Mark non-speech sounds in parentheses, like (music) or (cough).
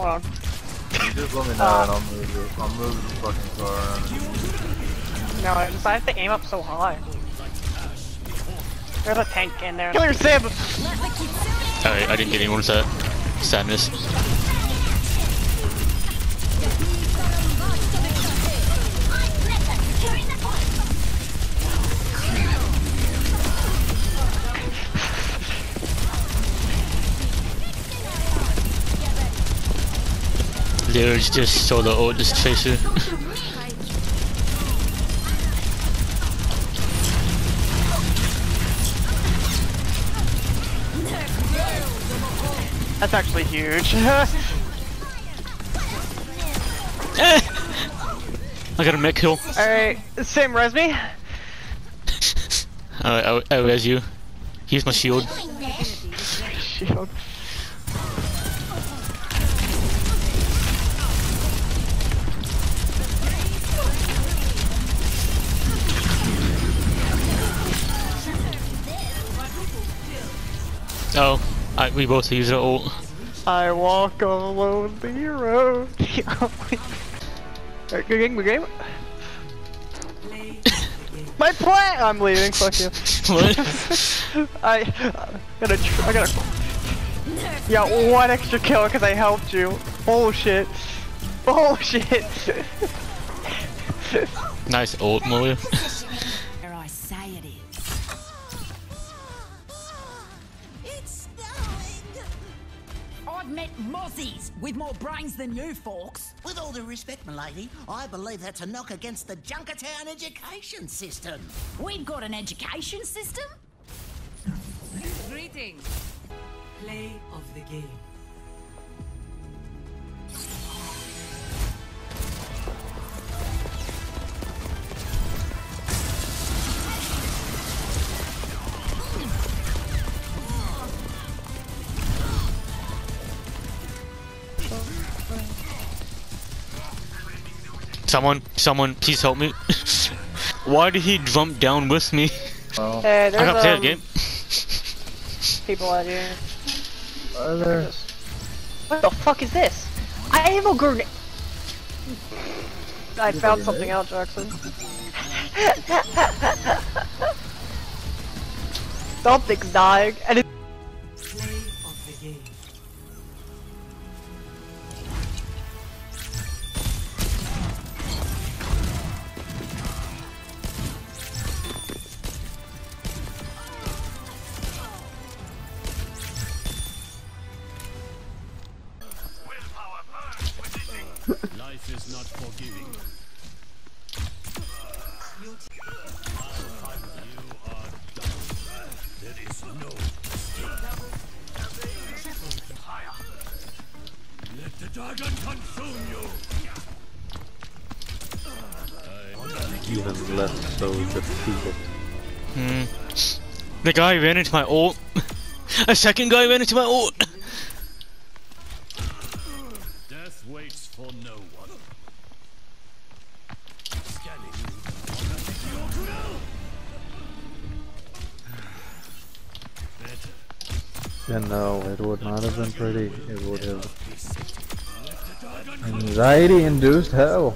Hold on. You just let me know Uh, and I'll move it. I'll move the fucking car around. No, it's, I have to aim up so high. There's a tank in there. Kill your Sim! Alright, I didn't get anyone's that sadness. There's just so the oldest facer. (laughs) That's actually huge. (laughs) I got a mech kill. Alright, same res me. Alright, I, I res you. Here's my shield. Shield. Oh, I, we both use it all. I walk alone the road. (laughs) Alright, good game, good game. My plan! I'm leaving, fuck you. What? (laughs) I, gotta, tr I gotta. Yeah, one extra kill because I helped you. Bullshit. Bullshit. nice ult, Moira. I've met mozzies with more brains than you, folks. With all due respect, milady, I believe that's a knock against the Junkertown education system. We've got an education system. Greetings. Play of the game. Someone, someone, please help me. (laughs) Why did he jump down with me? Well, Hey, I got there's played um, game. people out here. are there? What the fuck is this? I have a grenade. I found something out, Jackson. (laughs) Something's dying, and it Life is not forgiving. You are done. There is no escape. Let the dragon consume you. Even less so defeated. Hmm. The guy ran into my ult. (laughs) A second guy ran into my ult. Waits for no one. Scanning. No, it would not have been pretty. It would have anxiety-induced hell.